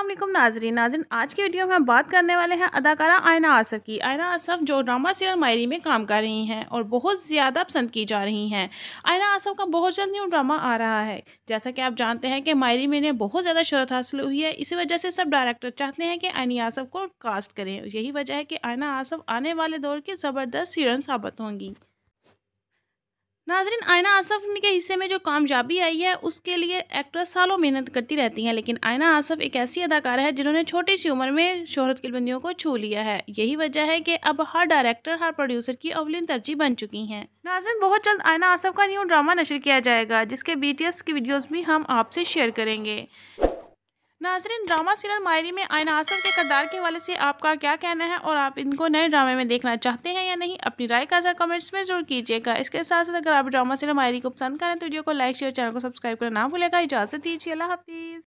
वालेकुम नाजरीन। नाजरीन, आज की वीडियो में हम बात करने वाले हैं अदाकारा आयना आसफ की। आयना आसफ जो ड्रामा सीरियल मायरी में काम कर रही हैं और बहुत ज़्यादा पसंद की जा रही हैं। आयना आसफ का बहुत जल्द न्यू ड्रामा आ रहा है। जैसा कि आप जानते हैं कि मायरी में ने बहुत ज़्यादा शहरत हासिल हुई है। इसी वजह से सब डायरेक्टर चाहते हैं कि आयनी आसफ को कास्ट करें। यही वजह है कि आयना आसफ आने वाले दौर की ज़बरदस्त हीरोइन साबित होंगी। नाजरीन, आयना आसफ के हिस्से में जो कामयाबी आई है, उसके लिए एक्ट्रेस सालों मेहनत करती रहती हैं, लेकिन आयना आसफ एक ऐसी अदाकारा है जिन्होंने छोटी सी उम्र में शोहरत की बंदियों को छू लिया है। यही वजह है कि अब हर डायरेक्टर, हर प्रोड्यूसर की अवलिन तरजीह बन चुकी हैं। नाजरीन, बहुत जल्द आयना आसफ का न्यू ड्रामा नशर किया जाएगा, जिसके बीटीएस की वीडियोज़ भी हम आपसे शेयर करेंगे। नाजरीन, ड्रामा सीरियल मायरी में आयना आसफ के किरदार के हवाले से आपका क्या कहना है और आप इनको नए ड्रामे में देखना चाहते हैं या नहीं, अपनी राय का असर कमेंट्स में ज़रूर कीजिएगा। इसके साथ साथ अगर आप ड्रामा सीरियल मायरी को पसंद करें तो वीडियो को लाइक, शेयर, चैनल को सब्सक्राइब करना ना भूलेगा इजाज़त दीजिए, अल्लाह हाफिज़।